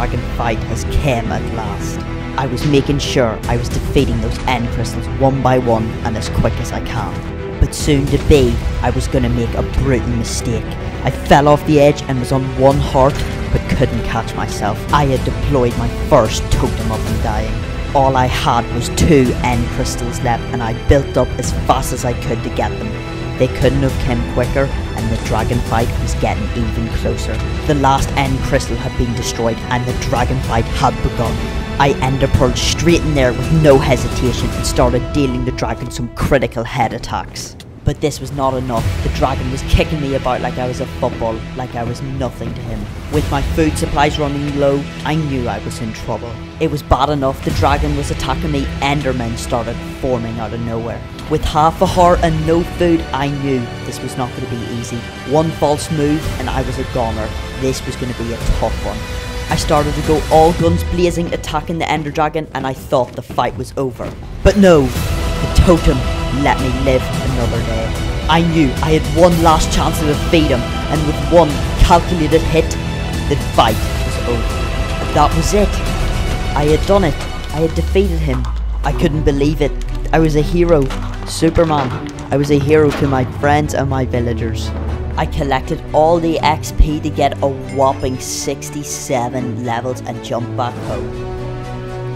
Dragon fight has came at last. I was making sure I was defeating those end crystals one by one and as quick as I can. But soon to be, I was gonna make a brutal mistake. I fell off the edge and was on one heart, but couldn't catch myself. I had deployed my first totem of undying. All I had was two end crystals left and I built up as fast as I could to get them. They couldn't have come quicker and the dragon fight was getting even closer. The last end crystal had been destroyed and the dragon fight had begun. I ender pearled straight in there with no hesitation and started dealing the dragon some critical head attacks. But this was not enough. The dragon was kicking me about like I was a football, like I was nothing to him. With my food supplies running low, I knew I was in trouble. It was bad enough the dragon was attacking me, Endermen started forming out of nowhere. With half a heart and no food, I knew this was not going to be easy. One false move and I was a goner. This was going to be a tough one. I started to go all guns blazing attacking the Ender Dragon and I thought the fight was over. But no, the totem let me live another day. I knew I had one last chance to defeat him, and with one calculated hit, the fight was over. That was it. I had done it. I had defeated him. I couldn't believe it. I was a hero. Superman. I was a hero to my friends and my villagers. I collected all the XP to get a whopping 67 levels and jump back home.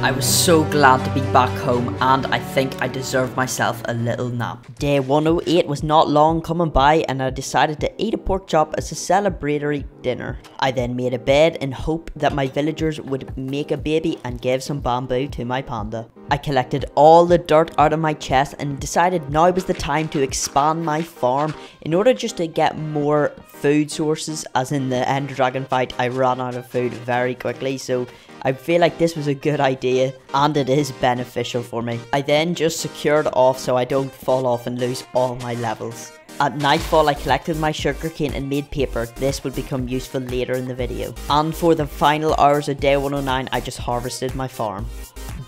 I was so glad to be back home and I think I deserve myself a little nap. Day 108 was not long coming by and I decided to eat a pork chop as a celebratory dinner. I then made a bed in hope that my villagers would make a baby and give some bamboo to my panda. I collected all the dirt out of my chest and decided now was the time to expand my farm in order just to get more food sources as in the Ender Dragon fight I ran out of food very quickly so I feel like this was a good idea and it is beneficial for me. I then just secured off so I don't fall off and lose all my levels. At nightfall I collected my sugarcane and made paper, this will become useful later in the video. And for the final hours of day 109 I just harvested my farm.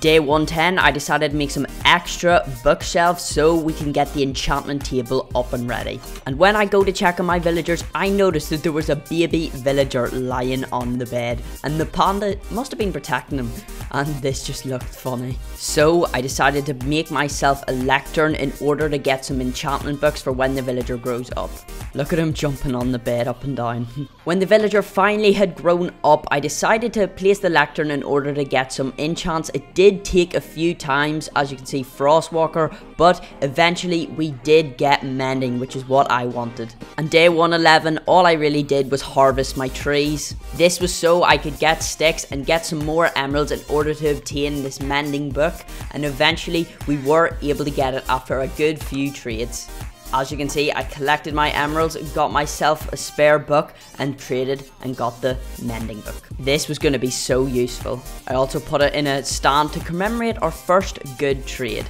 Day 110, I decided to make some extra bookshelf so we can get the enchantment table up and ready. And when I go to check on my villagers, I noticed that there was a baby villager lying on the bed. And the panda must have been protecting him. And this just looked funny. So I decided to make myself a lectern in order to get some enchantment books for when the villager grows up. Look at him jumping on the bed up and down. when the villager finally had grown up, I decided to place the lectern in order to get some enchants. It did take a few times, as you can see, Frostwalker, but eventually we did get Mending, which is what I wanted. On day 111, all I really did was harvest my trees. This was so I could get sticks and get some more emeralds in order to obtain this Mending book, and eventually we were able to get it after a good few trades. As you can see, I collected my emeralds, got myself a spare book, and traded and got the mending book. This was going to be so useful. I also put it in a stand to commemorate our first good trade.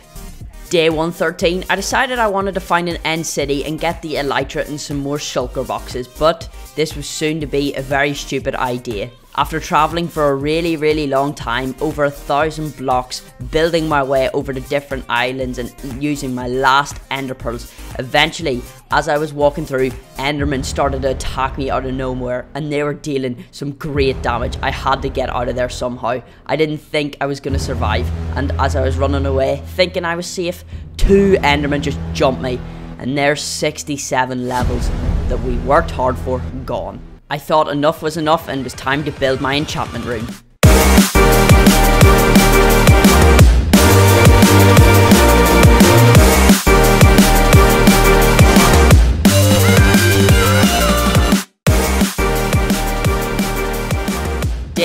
Day 113, I decided I wanted to find an end city and get the elytra and some more shulker boxes, but this was soon to be a very stupid idea. After travelling for a really, really long time, over a thousand blocks, building my way over the different islands and using my last ender pearls, eventually, as I was walking through, Endermen started to attack me out of nowhere and they were dealing some great damage. I had to get out of there somehow. I didn't think I was going to survive and as I was running away, thinking I was safe, two Endermen just jumped me and there's 67 levels that we worked hard for gone. I thought enough was enough and it was time to build my enchantment room.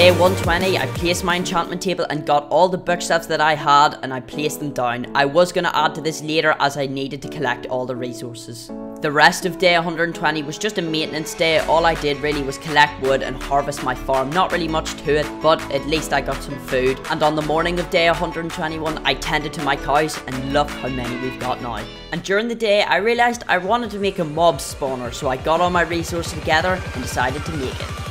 Day 120, I placed my enchantment table and got all the bookshelves that I had and I placed them down. I was going to add to this later as I needed to collect all the resources. The rest of day 120 was just a maintenance day. All I did really was collect wood and harvest my farm. Not really much to it, but at least I got some food. And on the morning of day 121, I tended to my cows and look how many we've got now. And during the day, I realised I wanted to make a mob spawner, so I got all my resources together and decided to make it.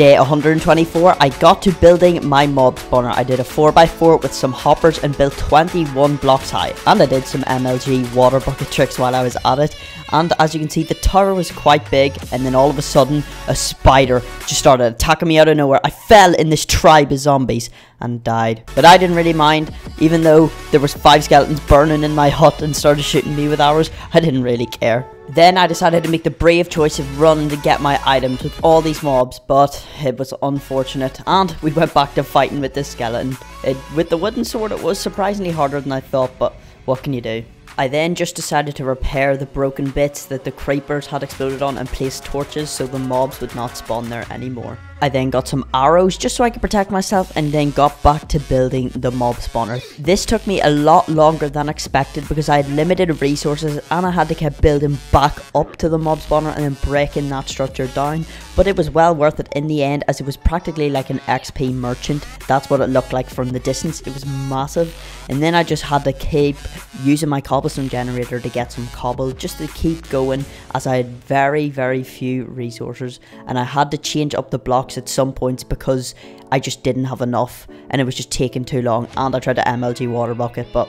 Day 124, I got to building my mob spawner. I did a 4x4 with some hoppers and built 21 blocks high. And I did some MLG water bucket tricks while I was at it. And as you can see, the tower was quite big. And then all of a sudden, a spider just started attacking me out of nowhere. I fell in this tribe of zombies and died. But I didn't really mind, even though there was five skeletons burning in my hut and started shooting me with arrows. I didn't really care. Then I decided to make the brave choice of running to get my items with all these mobs, but it was unfortunate, and we went back to fighting with the skeleton. It, with the wooden sword, it was surprisingly harder than I thought, but what can you do? I then just decided to repair the broken bits that the creepers had exploded on and place torches so the mobs would not spawn there anymore. I then got some arrows just so I could protect myself and then got back to building the mob spawner. This took me a lot longer than expected because I had limited resources and I had to keep building back up to the mob spawner and then breaking that structure down. But it was well worth it in the end as it was practically like an XP merchant. That's what it looked like from the distance. It was massive. And then I just had to keep using my cobblestone generator to get some cobble just to keep going as I had very very few resources and I had to change up the block at some points because I just didn't have enough and it was just taking too long. And I tried to MLG water bucket, but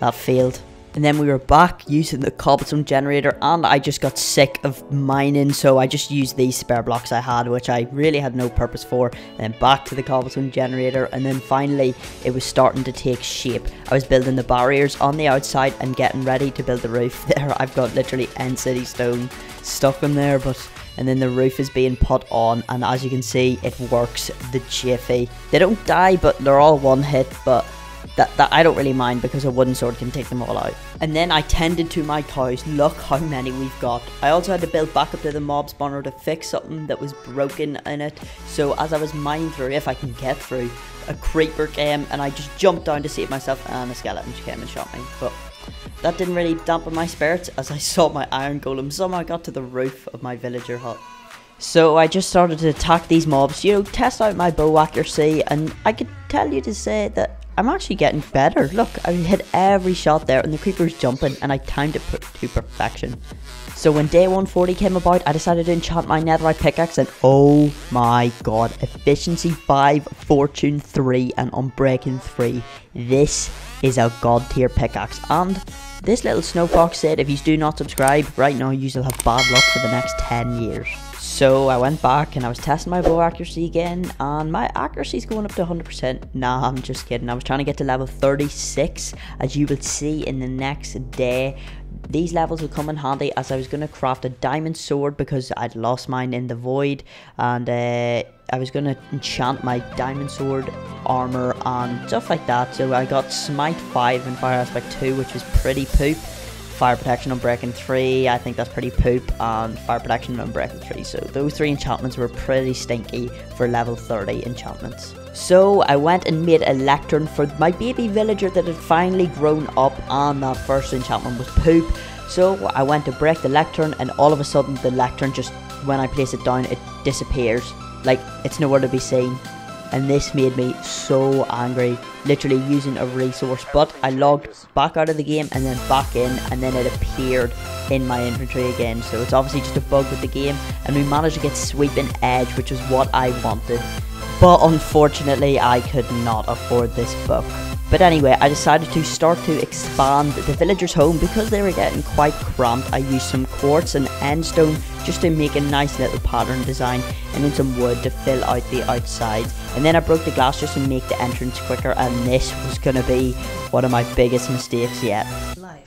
that failed. And then we were back using the cobblestone generator and I just got sick of mining so I just used these spare blocks I had which I really had no purpose for. And then back to the cobblestone generator and then finally it was starting to take shape. I was building the barriers on the outside and getting ready to build the roof. There I've got literally End City stone stuck in there but and then the roof is being put on and as you can see it works the jiffy. They don't die but they're all one hit but that, that I don't really mind because a wooden sword can take them all out. And then I tended to my cows. Look how many we've got. I also had to build back up to the mob spawner to fix something that was broken in it. So as I was mining through, if I can get through, a creeper came and I just jumped down to save myself and a skeleton came and shot me. But that didn't really dampen my spirits as I saw my iron golem somehow I got to the roof of my villager hut. So I just started to attack these mobs, you know, test out my bow accuracy, and I could tell you to say that I'm actually getting better. Look, I hit every shot there and the creeper's jumping and I timed it to perfection. So when day 140 came about, I decided to enchant my netherite pickaxe and oh my god, efficiency 5, fortune 3 and unbreaking 3. This is a god tier pickaxe and this little snow fox said if you do not subscribe right now you will have bad luck for the next 10 years. So I went back and I was testing my bow accuracy again, and my accuracy is going up to 100%. Nah, I'm just kidding. I was trying to get to level 36, as you will see in the next day. These levels will come in handy as I was going to craft a diamond sword because I'd lost mine in the void, and uh, I was going to enchant my diamond sword armor and stuff like that. So I got smite 5 and fire aspect 2, which was pretty poop fire protection unbreaking 3, I think that's pretty poop, and fire protection unbreaking 3. So those three enchantments were pretty stinky for level 30 enchantments. So I went and made a lectern for my baby villager that had finally grown up and that first enchantment was poop. So I went to break the lectern and all of a sudden the lectern just, when I place it down, it disappears. Like, it's nowhere to be seen and this made me so angry literally using a resource but I logged back out of the game and then back in and then it appeared in my inventory again so it's obviously just a bug with the game and we managed to get sweeping edge which is what I wanted but unfortunately I could not afford this book but anyway, I decided to start to expand the villagers' home because they were getting quite cramped. I used some quartz and endstone just to make a nice little pattern design and then some wood to fill out the outside. And then I broke the glass just to make the entrance quicker and this was going to be one of my biggest mistakes yet.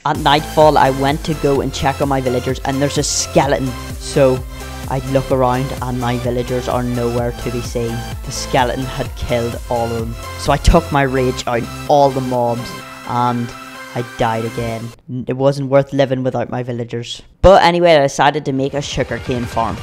At nightfall, I went to go and check on my villagers and there's a skeleton. So I look around and my villagers are nowhere to be seen. The skeleton had killed all of them. So I took my rage out all the mobs and I died again. It wasn't worth living without my villagers. But anyway, I decided to make a sugarcane farm.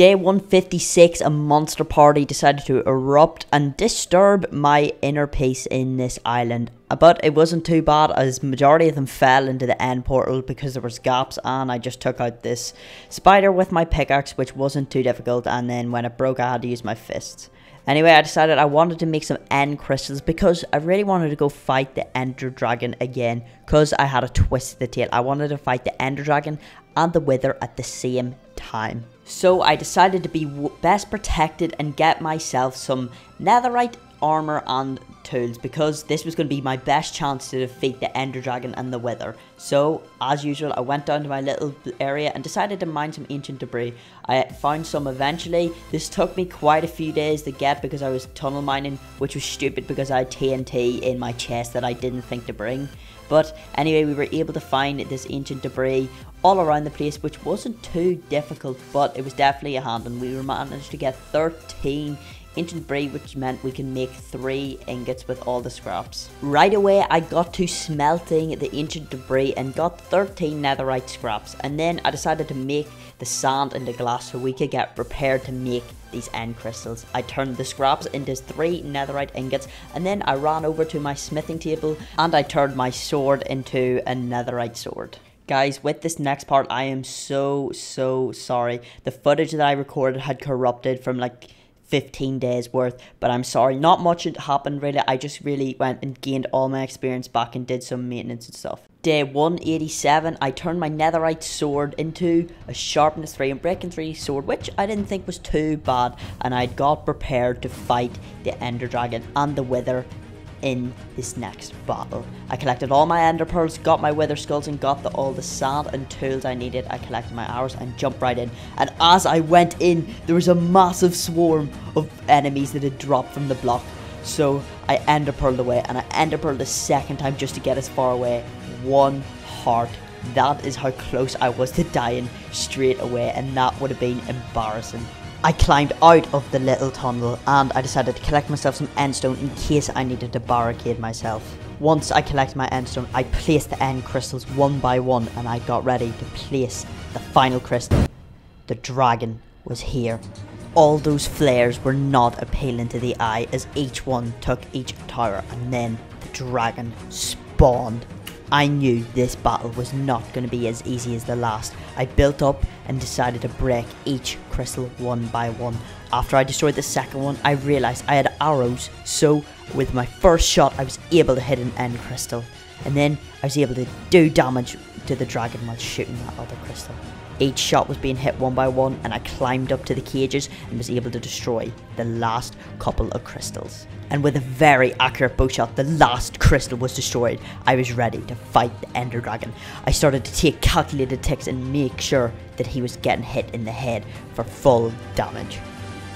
Day 156, a monster party decided to erupt and disturb my inner peace in this island. Uh, but it wasn't too bad as majority of them fell into the end portal because there was gaps and I just took out this spider with my pickaxe which wasn't too difficult and then when it broke I had to use my fists. Anyway, I decided I wanted to make some end crystals because I really wanted to go fight the ender dragon again because I had a twist the tail. I wanted to fight the ender dragon and the wither at the same time. So I decided to be best protected and get myself some netherite armor and tools because this was going to be my best chance to defeat the ender dragon and the wither. So, as usual, I went down to my little area and decided to mine some ancient debris. I found some eventually. This took me quite a few days to get because I was tunnel mining, which was stupid because I had TNT in my chest that I didn't think to bring. But anyway, we were able to find this ancient debris all around the place, which wasn't too difficult, but it was definitely a hand, and we managed to get 13 ancient debris which meant we can make three ingots with all the scraps. Right away I got to smelting the ancient debris and got 13 netherite scraps and then I decided to make the sand into glass so we could get prepared to make these end crystals. I turned the scraps into three netherite ingots and then I ran over to my smithing table and I turned my sword into a netherite sword. Guys, with this next part, I am so, so sorry. The footage that I recorded had corrupted from like 15 days worth. But I'm sorry, not much had happened really. I just really went and gained all my experience back and did some maintenance and stuff. Day 187, I turned my netherite sword into a sharpness 3 and breaking 3 sword, which I didn't think was too bad. And I got prepared to fight the ender dragon and the wither in this next battle. I collected all my ender pearls, got my wither skulls and got the, all the sand and tools I needed. I collected my arrows and jumped right in. And as I went in, there was a massive swarm of enemies that had dropped from the block. So I ender pearled away and I ender pearled a second time just to get as far away. One heart. That is how close I was to dying straight away and that would have been embarrassing. I climbed out of the little tunnel and I decided to collect myself some endstone in case I needed to barricade myself. Once I collected my endstone, I placed the end crystals one by one and I got ready to place the final crystal. The dragon was here. All those flares were not appealing to the eye as each one took each tower and then the dragon spawned. I knew this battle was not going to be as easy as the last. I built up and decided to break each crystal one by one. After I destroyed the second one, I realized I had arrows, so with my first shot, I was able to hit an end crystal. And then I was able to do damage to the dragon while shooting that other crystal. Each shot was being hit one by one, and I climbed up to the cages and was able to destroy the last couple of crystals. And with a very accurate bow shot, the last crystal was destroyed. I was ready to fight the Ender Dragon. I started to take calculated ticks and make sure that he was getting hit in the head for full damage.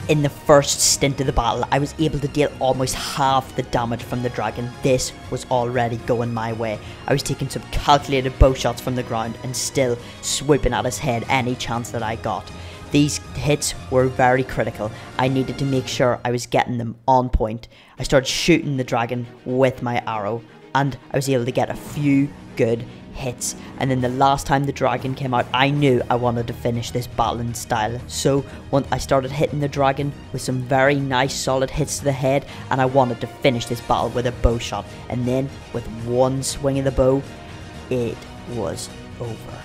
In the first stint of the battle, I was able to deal almost half the damage from the dragon. This was already going my way. I was taking some calculated bow shots from the ground and still swooping at his head any chance that I got. These hits were very critical. I needed to make sure I was getting them on point. I started shooting the dragon with my arrow and I was able to get a few good hits. And then the last time the dragon came out, I knew I wanted to finish this battle in style. So once I started hitting the dragon with some very nice solid hits to the head, and I wanted to finish this battle with a bow shot. And then with one swing of the bow, it was over.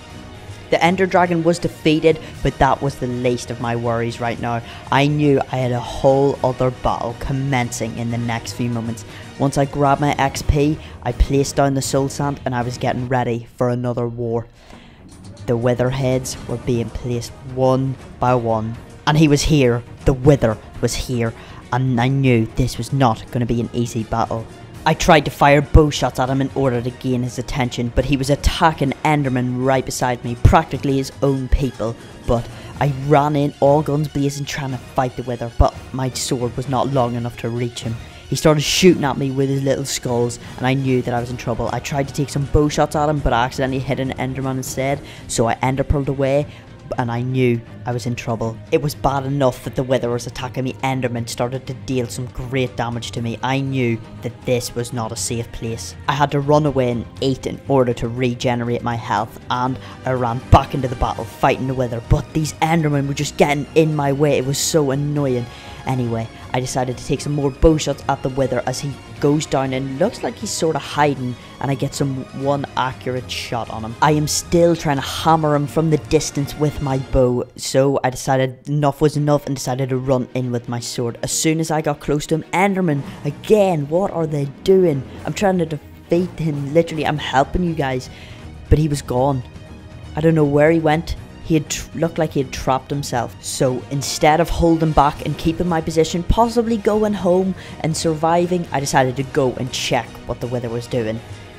The Ender Dragon was defeated, but that was the least of my worries right now. I knew I had a whole other battle commencing in the next few moments. Once I grabbed my XP, I placed down the soul sand and I was getting ready for another war. The Witherheads were being placed one by one. And he was here. The Wither was here. And I knew this was not going to be an easy battle. I tried to fire bow shots at him in order to gain his attention, but he was attacking Enderman right beside me, practically his own people. But I ran in, all guns blazing, trying to fight the wither, but my sword was not long enough to reach him. He started shooting at me with his little skulls, and I knew that I was in trouble. I tried to take some bow shots at him, but I accidentally hit an Enderman instead, so I ender pearled away, and I knew I was in trouble. It was bad enough that the wither was attacking me. Enderman started to deal some great damage to me. I knew that this was not a safe place. I had to run away and eat in order to regenerate my health, and I ran back into the battle fighting the wither. But these Endermen were just getting in my way. It was so annoying. Anyway, I decided to take some more bow shots at the wither as he goes down and looks like he's sort of hiding and I get some one accurate shot on him. I am still trying to hammer him from the distance with my bow, so I decided enough was enough and decided to run in with my sword. As soon as I got close to him, Enderman, again, what are they doing? I'm trying to defeat him, literally, I'm helping you guys, but he was gone. I don't know where he went, he had looked like he had trapped himself. So instead of holding back and keeping my position, possibly going home and surviving, I decided to go and check what the wither was doing.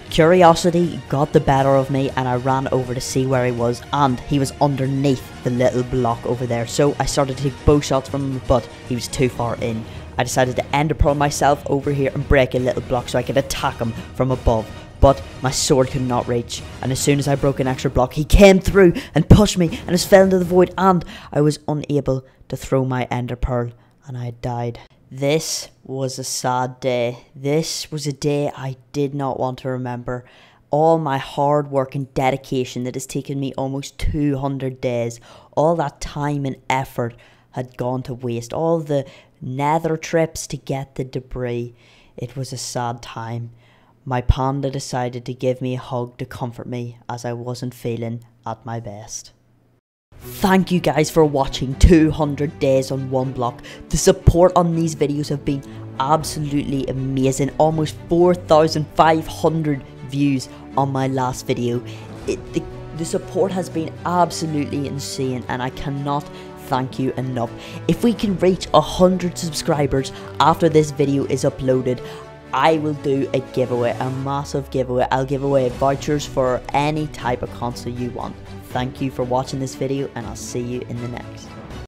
Curiosity got the better of me and I ran over to see where he was and he was underneath the little block over there. So I started to take bow shots from him but he was too far in. I decided to ender pearl myself over here and break a little block so I could attack him from above but my sword could not reach. And as soon as I broke an extra block, he came through and pushed me and just fell into the void, and I was unable to throw my ender pearl, and I died. This was a sad day. This was a day I did not want to remember. All my hard work and dedication that has taken me almost 200 days, all that time and effort had gone to waste. All the nether trips to get the debris. It was a sad time my panda decided to give me a hug to comfort me as I wasn't feeling at my best. Thank you guys for watching 200 days on one block. The support on these videos have been absolutely amazing. Almost 4,500 views on my last video. It, the, the support has been absolutely insane and I cannot thank you enough. If we can reach 100 subscribers after this video is uploaded, I will do a giveaway, a massive giveaway. I'll give away vouchers for any type of console you want. Thank you for watching this video and I'll see you in the next.